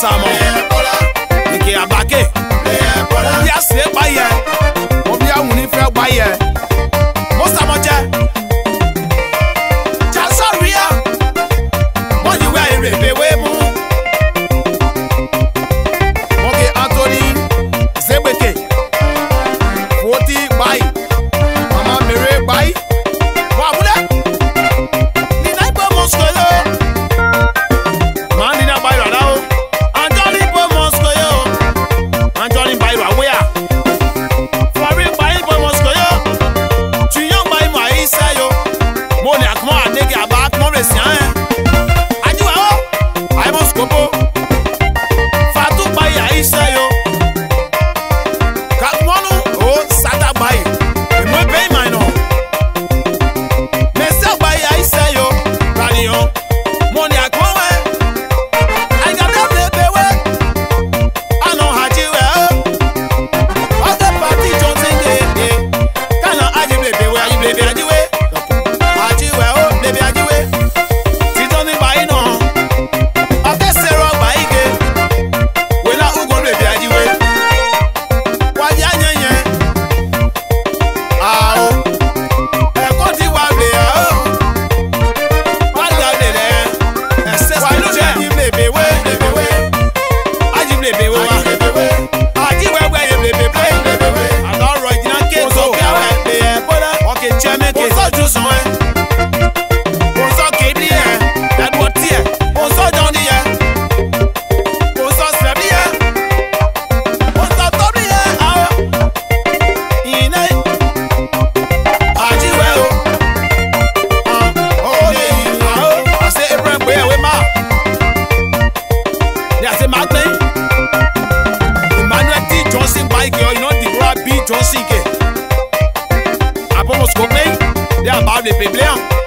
Comenzamos. Jamaica. De aba